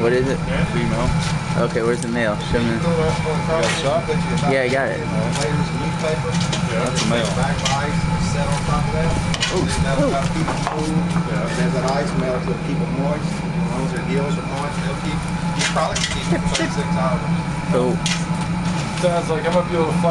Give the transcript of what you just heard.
What is it? Female. Okay, where's the male? Show me. You got a shot? Yeah, I got it. Yeah, that's a male. Oh. Ooh, ooh. Yeah. As that ice melts, it'll keep them moist. As long as their gills are moist, they'll keep, you probably keep them for hours. So Sounds like I might be able to fly